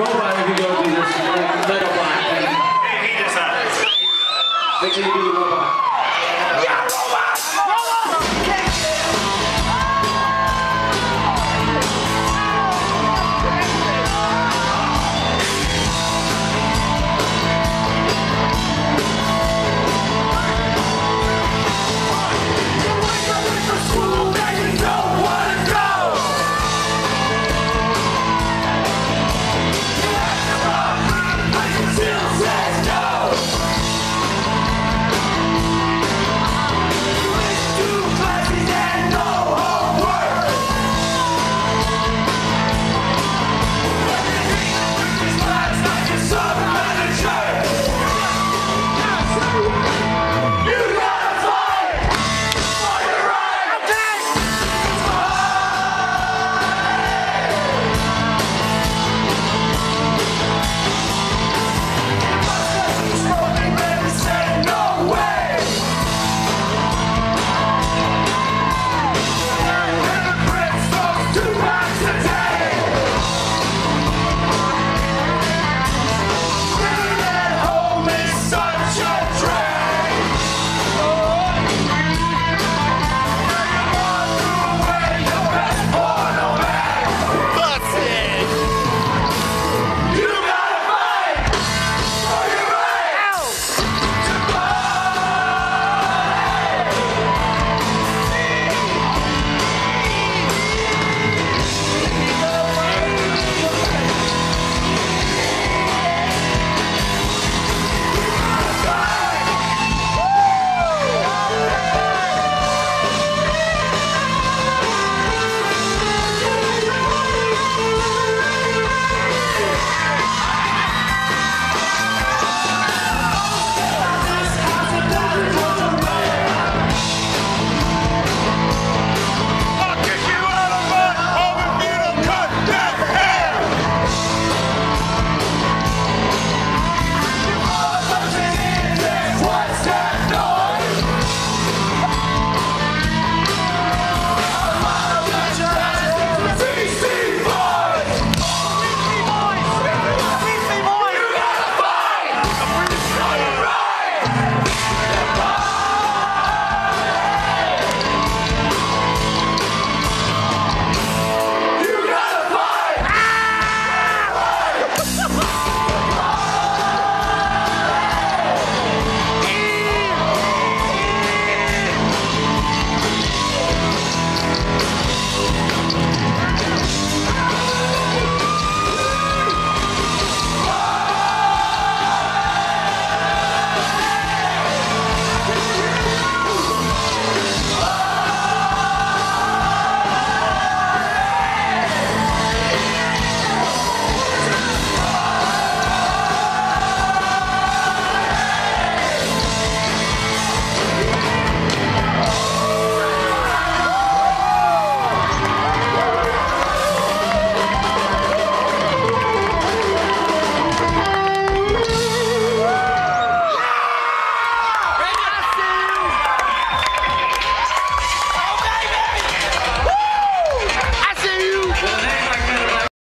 robot if you go do this. Metal black. He decides. Make